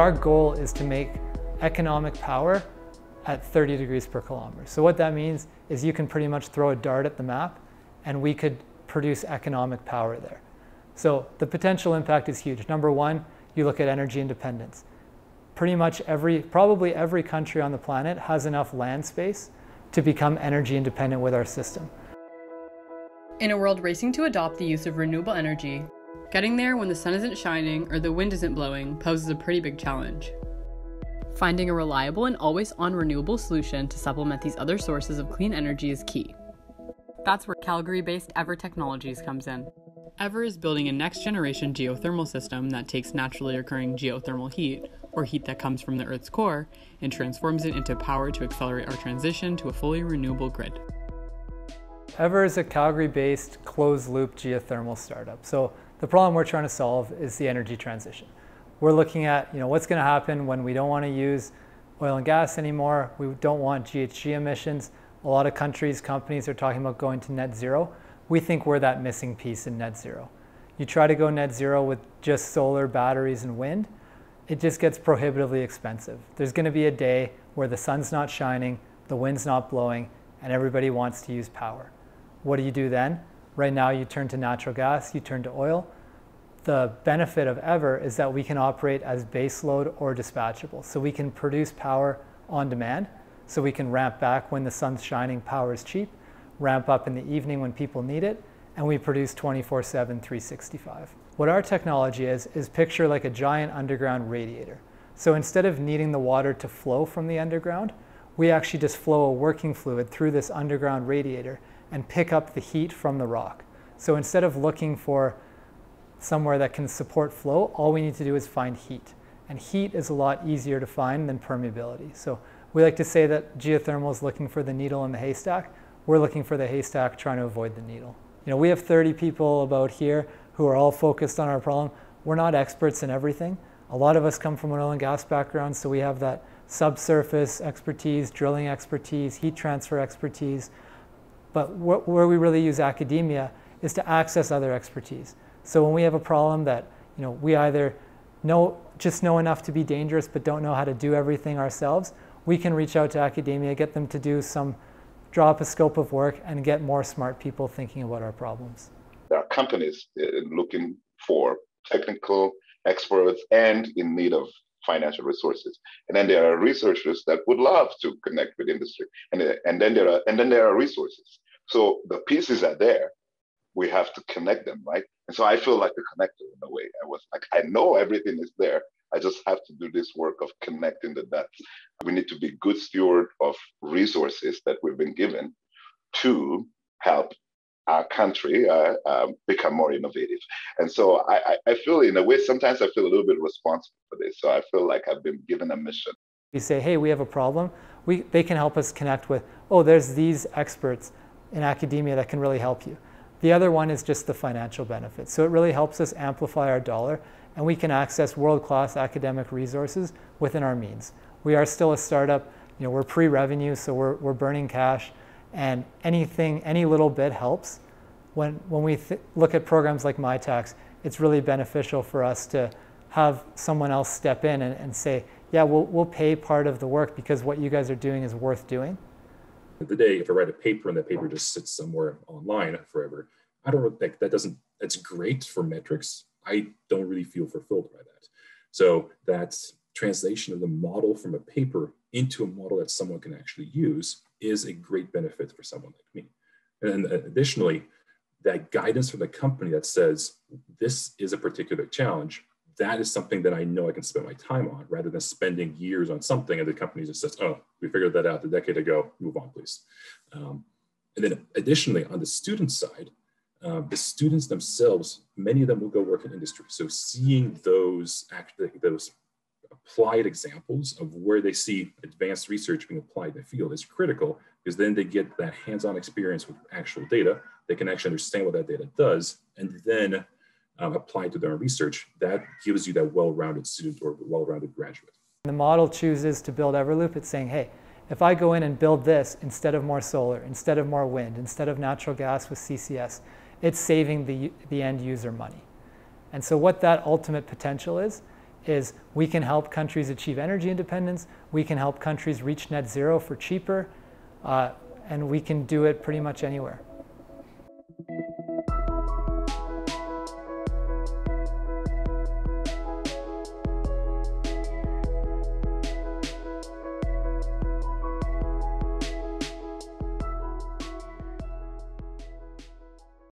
Our goal is to make economic power at 30 degrees per kilometer. So what that means is you can pretty much throw a dart at the map and we could produce economic power there. So the potential impact is huge. Number one, you look at energy independence. Pretty much every, probably every country on the planet has enough land space to become energy independent with our system. In a world racing to adopt the use of renewable energy, getting there when the sun isn't shining or the wind isn't blowing poses a pretty big challenge. Finding a reliable and always on renewable solution to supplement these other sources of clean energy is key. That's where Calgary based Eavor Technologies comes in. Eavor is building a next generation geothermal system that takes naturally occurring geothermal heat, or heat that comes from the Earth's core, and transforms it into power to accelerate our transition to a fully renewable grid. Eavor is a Calgary based closed loop geothermal startup. So the problem we're trying to solve is the energy transition. We're looking at you know, what's going to happen when we don't want to use oil and gas anymore. We don't want GHG emissions. A lot of countries, companies are talking about going to net zero we think we're that missing piece in net zero. You try to go net zero with just solar, batteries, and wind, it just gets prohibitively expensive. There's going to be a day where the sun's not shining, the wind's not blowing, and everybody wants to use power. What do you do then? Right now, you turn to natural gas, you turn to oil. The benefit of Eavor is that we can operate as baseload or dispatchable. So we can produce power on demand, so we can ramp back when the sun's shining, power is cheap, ramp up in the evening when people need it, and we produce 24 7, 365. What our technology is, is picture like a giant underground radiator. So instead of needing the water to flow from the underground, we actually just flow a working fluid through this underground radiator and pick up the heat from the rock. So instead of looking for somewhere that can support flow, all we need to do is find heat. And heat is a lot easier to find than permeability. So we like to say that geothermal is looking for the needle in the haystack we're looking for the haystack trying to avoid the needle. You know, we have 30 people about here who are all focused on our problem. We're not experts in everything. A lot of us come from an oil and gas background, so we have that subsurface expertise, drilling expertise, heat transfer expertise. But wh where we really use academia is to access other expertise. So when we have a problem that you know we either know just know enough to be dangerous but don't know how to do everything ourselves, we can reach out to academia, get them to do some draw up a scope of work and get more smart people thinking about our problems. There are companies uh, looking for technical experts and in need of financial resources. And then there are researchers that would love to connect with industry. And, and then there are and then there are resources. So the pieces are there. We have to connect them, right? And so I feel like a connector in a way. I was like, I know everything is there. I just have to do this work of connecting the dots. We need to be good steward of resources that we've been given to help our country uh, um, become more innovative. And so I, I feel, in a way, sometimes I feel a little bit responsible for this. So I feel like I've been given a mission. We say, hey, we have a problem. We, they can help us connect with, oh, there's these experts in academia that can really help you. The other one is just the financial benefit. So it really helps us amplify our dollar and we can access world-class academic resources within our means. We are still a startup, you know, we're pre-revenue, so we're, we're burning cash, and anything, any little bit helps. When, when we look at programs like Mitacs, it's really beneficial for us to have someone else step in and, and say, yeah, we'll, we'll pay part of the work because what you guys are doing is worth doing. At the day, if I write a paper and that paper just sits somewhere online forever, I don't think that doesn't, that's great for metrics, I don't really feel fulfilled by that. So that translation of the model from a paper into a model that someone can actually use is a great benefit for someone like me. And additionally, that guidance from the company that says this is a particular challenge, that is something that I know I can spend my time on rather than spending years on something and the company just says, oh, we figured that out a decade ago, move on, please. Um, and then additionally, on the student side, uh, the students themselves, many of them will go work in industry. So seeing those actually those applied examples of where they see advanced research being applied in the field is critical because then they get that hands-on experience with actual data. They can actually understand what that data does and then um, apply to their own research. That gives you that well-rounded student or well-rounded graduate. The model chooses to build Eavor-Loop. It's saying, hey, if I go in and build this instead of more solar, instead of more wind, instead of natural gas with CCS, it's saving the, the end user money. And so what that ultimate potential is, is we can help countries achieve energy independence, we can help countries reach net zero for cheaper, uh, and we can do it pretty much anywhere.